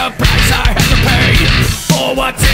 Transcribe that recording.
The price I had to pay. For what